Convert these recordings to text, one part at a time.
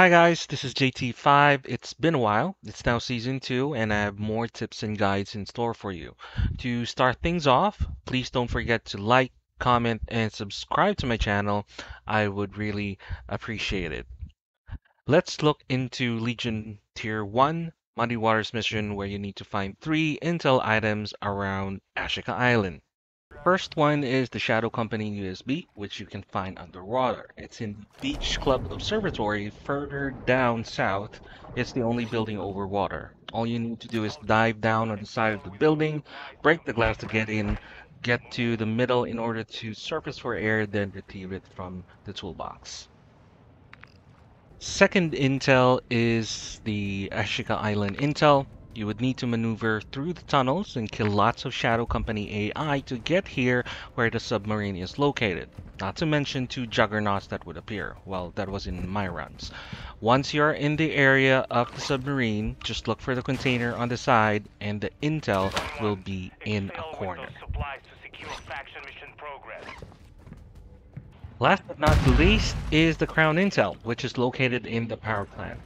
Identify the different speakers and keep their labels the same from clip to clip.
Speaker 1: Hi guys, this is JT5. It's been a while. It's now season 2 and I have more tips and guides in store for you. To start things off, please don't forget to like, comment, and subscribe to my channel. I would really appreciate it. Let's look into Legion Tier 1 Muddy Waters mission where you need to find 3 intel items around Ashika Island. First one is the Shadow Company USB, which you can find underwater. It's in Beach Club Observatory, further down south. It's the only building over water. All you need to do is dive down on the side of the building, break the glass to get in, get to the middle in order to surface for air, then retrieve it from the toolbox. Second intel is the Ashika Island intel. You would need to maneuver through the tunnels and kill lots of Shadow Company AI to get here where the submarine is located. Not to mention two juggernauts that would appear. Well, that was in my runs. Once you're in the area of the submarine, just look for the container on the side and the intel will be in a corner. Last but not least is the Crown Intel, which is located in the power plant.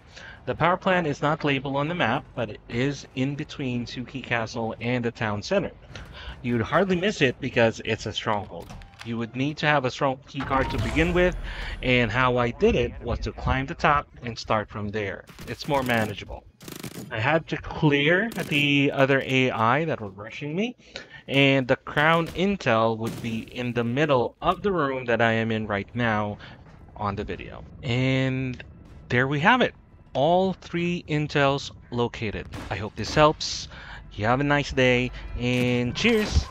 Speaker 1: The power plant is not labeled on the map, but it is in between Tsuki Castle and the town center. You'd hardly miss it because it's a stronghold. You would need to have a strong keycard to begin with, and how I did it was to climb the top and start from there. It's more manageable. I had to clear the other AI that were rushing me, and the crown intel would be in the middle of the room that I am in right now on the video. And there we have it all three intels located. I hope this helps. You have a nice day and cheers!